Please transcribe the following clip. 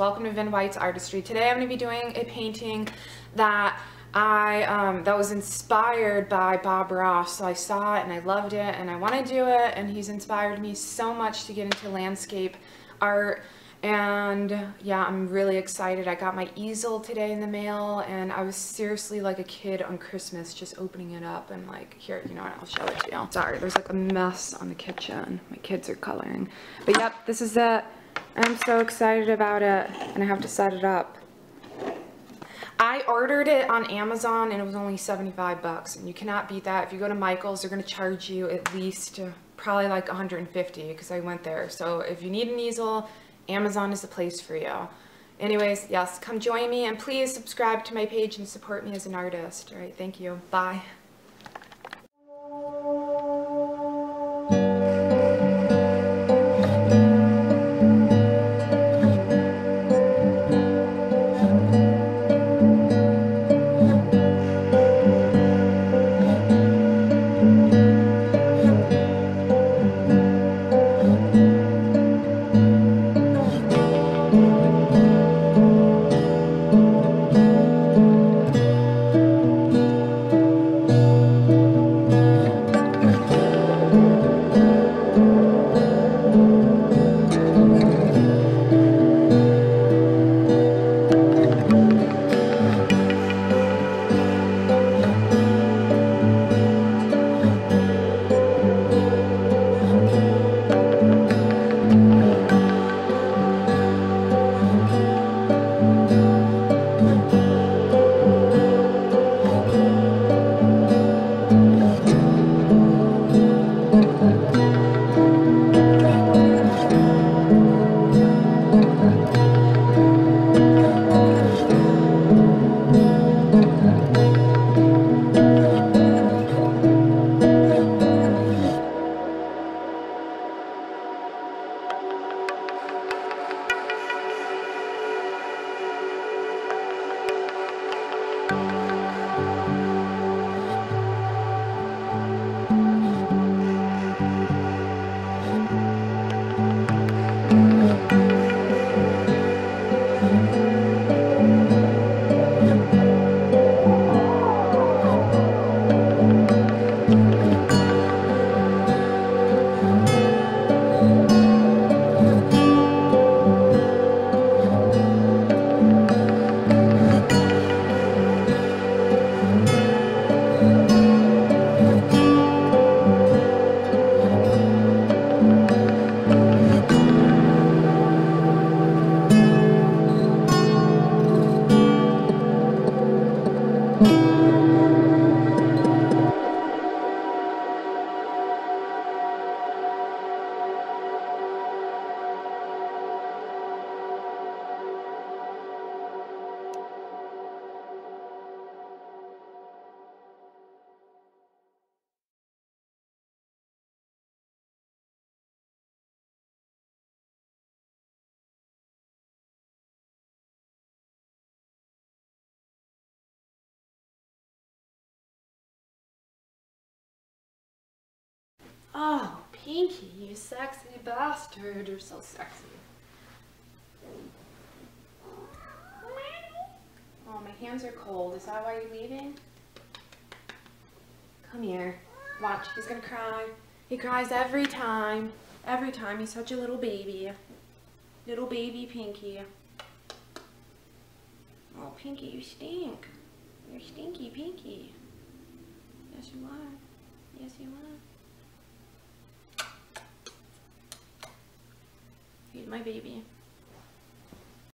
Welcome to Vin White's Artistry. Today I'm going to be doing a painting that I um, that was inspired by Bob Ross. So I saw it and I loved it and I want to do it and he's inspired me so much to get into landscape art and yeah I'm really excited. I got my easel today in the mail and I was seriously like a kid on Christmas just opening it up and like here you know what I'll show it to you. Sorry there's like a mess on the kitchen. My kids are coloring. But yep this is it. I'm so excited about it and I have to set it up. I ordered it on Amazon and it was only 75 bucks and you cannot beat that. If you go to Michael's, they're going to charge you at least uh, probably like 150 because I went there. So if you need an easel, Amazon is the place for you. Anyways, yes, come join me and please subscribe to my page and support me as an artist. All right, thank you. Bye. Música Oh, Pinky, you sexy bastard. You're so sexy. Oh, my hands are cold. Is that why you're leaving? Come here. Watch, he's gonna cry. He cries every time. Every time. He's such a little baby. Little baby Pinky. Oh, Pinky, you stink. You're stinky, Pinky. Yes, you are. Yes, you are. My baby.